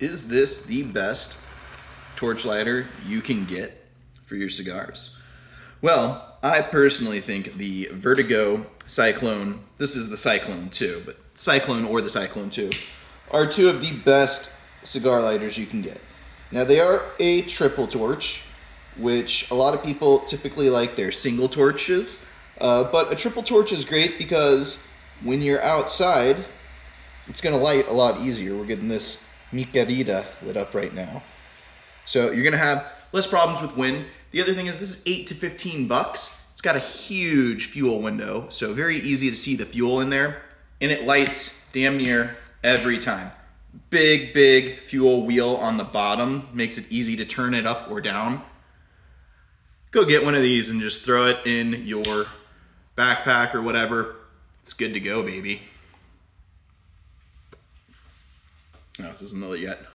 Is this the best torch lighter you can get for your cigars? Well, I personally think the Vertigo Cyclone, this is the Cyclone 2, but Cyclone or the Cyclone 2, are two of the best cigar lighters you can get. Now they are a triple torch, which a lot of people typically like their single torches, uh, but a triple torch is great because when you're outside, it's gonna light a lot easier. We're getting this Mi lit up right now. So you're gonna have less problems with wind. The other thing is this is eight to 15 bucks. It's got a huge fuel window, so very easy to see the fuel in there. And it lights damn near every time. Big, big fuel wheel on the bottom makes it easy to turn it up or down. Go get one of these and just throw it in your backpack or whatever. It's good to go, baby. No, this isn't lit yet.